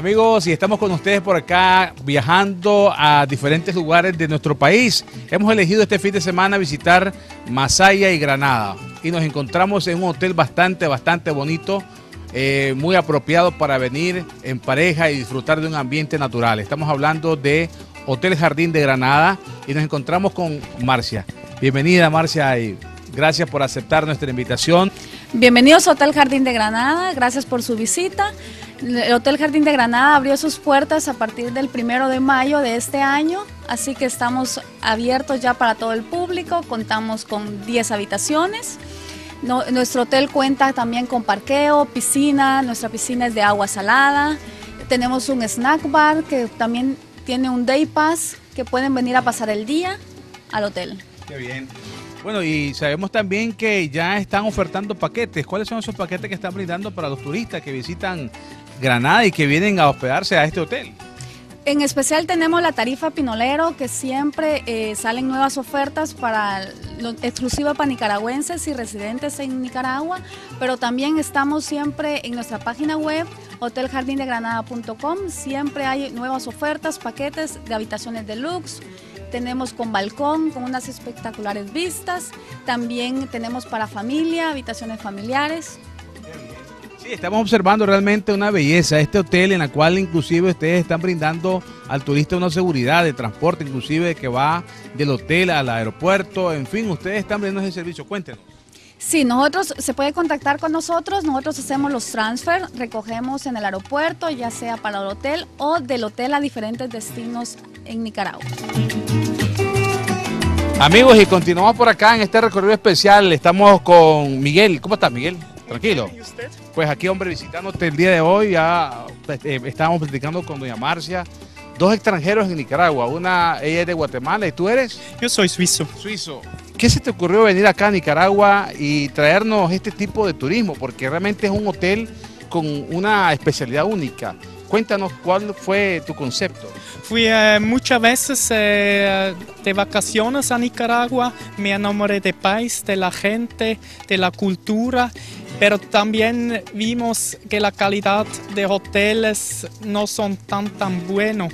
Amigos, y estamos con ustedes por acá viajando a diferentes lugares de nuestro país. Hemos elegido este fin de semana visitar Masaya y Granada. Y nos encontramos en un hotel bastante, bastante bonito, eh, muy apropiado para venir en pareja y disfrutar de un ambiente natural. Estamos hablando de Hotel Jardín de Granada y nos encontramos con Marcia. Bienvenida Marcia y gracias por aceptar nuestra invitación. Bienvenidos a Hotel Jardín de Granada, gracias por su visita. El Hotel Jardín de Granada abrió sus puertas a partir del primero de mayo de este año, así que estamos abiertos ya para todo el público, contamos con 10 habitaciones. nuestro hotel cuenta también con parqueo, piscina, nuestra piscina es de agua salada, tenemos un snack bar que también tiene un day pass que pueden venir a pasar el día al hotel. Qué bien. Bueno, y sabemos también que ya están ofertando paquetes. ¿Cuáles son esos paquetes que están brindando para los turistas que visitan Granada y que vienen a hospedarse a este hotel? En especial tenemos la tarifa Pinolero, que siempre eh, salen nuevas ofertas para exclusiva para nicaragüenses y residentes en Nicaragua, pero también estamos siempre en nuestra página web hoteljardindegranada.com, siempre hay nuevas ofertas, paquetes de habitaciones deluxe, tenemos con balcón, con unas espectaculares vistas, también tenemos para familia, habitaciones familiares. Sí, estamos observando realmente una belleza, este hotel en el cual inclusive ustedes están brindando al turista una seguridad de transporte, inclusive que va del hotel al aeropuerto, en fin, ustedes están brindando ese servicio, cuéntenos. Sí, nosotros se puede contactar con nosotros, nosotros hacemos los transfer, recogemos en el aeropuerto, ya sea para el hotel o del hotel a diferentes destinos en Nicaragua. Amigos, y continuamos por acá en este recorrido especial, estamos con Miguel, ¿cómo estás Miguel? Tranquilo. ¿Y usted? Pues aquí, hombre, visitándote el día de hoy, ya eh, estábamos platicando con doña Marcia, dos extranjeros en Nicaragua, una, ella es de Guatemala, ¿y tú eres? Yo soy suizo. Suizo. ¿Qué se te ocurrió venir acá a Nicaragua y traernos este tipo de turismo? Porque realmente es un hotel con una especialidad única. Cuéntanos cuál fue tu concepto. Fui eh, muchas veces eh, de vacaciones a Nicaragua, me enamoré del país, de la gente, de la cultura pero también vimos que la calidad de hoteles no son tan tan bueno.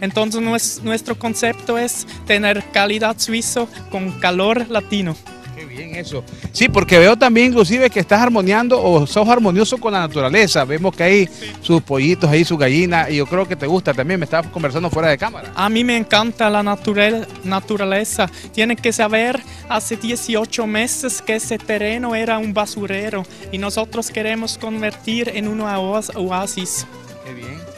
Entonces nuestro concepto es tener calidad suizo con calor latino bien eso. Sí, porque veo también inclusive que estás armoniando o sos armonioso con la naturaleza. Vemos que hay sus pollitos ahí, su gallina, y yo creo que te gusta también. Me estabas conversando fuera de cámara. A mí me encanta la naturaleza. Tienen que saber, hace 18 meses que ese terreno era un basurero y nosotros queremos convertir en un oasis.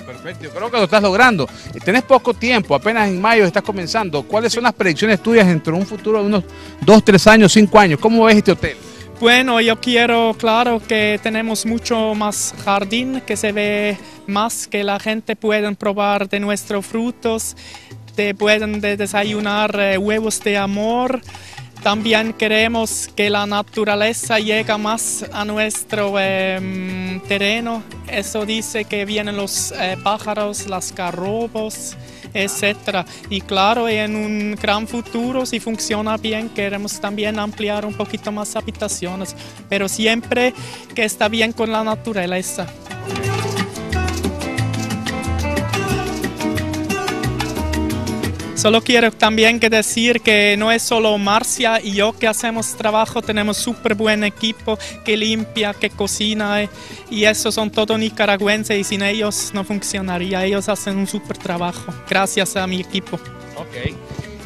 Perfecto. Creo que lo estás logrando. Tenés poco tiempo, apenas en mayo estás comenzando. ¿Cuáles son las predicciones tuyas entre un futuro de unos 2, 3 años, 5 años? ¿Cómo ves este hotel? Bueno, yo quiero, claro, que tenemos mucho más jardín, que se ve más, que la gente pueda probar de nuestros frutos, te pueden desayunar eh, huevos de amor. También queremos que la naturaleza llegue más a nuestro em, terreno. Eso dice que vienen los eh, pájaros, las carrobos, etc. Y claro, en un gran futuro, si funciona bien, queremos también ampliar un poquito más habitaciones, pero siempre que está bien con la naturaleza. Solo quiero también que decir que no es solo Marcia y yo que hacemos trabajo, tenemos súper buen equipo que limpia, que cocina eh, y eso son todos nicaragüenses y sin ellos no funcionaría. Ellos hacen un súper trabajo. Gracias a mi equipo. Ok.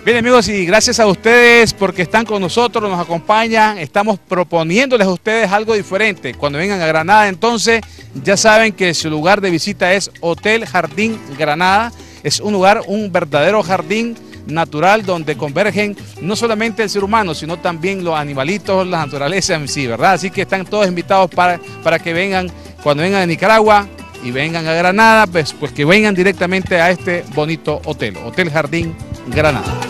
Bien amigos y gracias a ustedes porque están con nosotros, nos acompañan, estamos proponiéndoles a ustedes algo diferente. Cuando vengan a Granada entonces ya saben que su lugar de visita es Hotel Jardín Granada. Es un lugar, un verdadero jardín natural donde convergen no solamente el ser humano, sino también los animalitos, la naturaleza en sí, ¿verdad? Así que están todos invitados para, para que vengan, cuando vengan a Nicaragua y vengan a Granada, pues, pues que vengan directamente a este bonito hotel, Hotel Jardín Granada.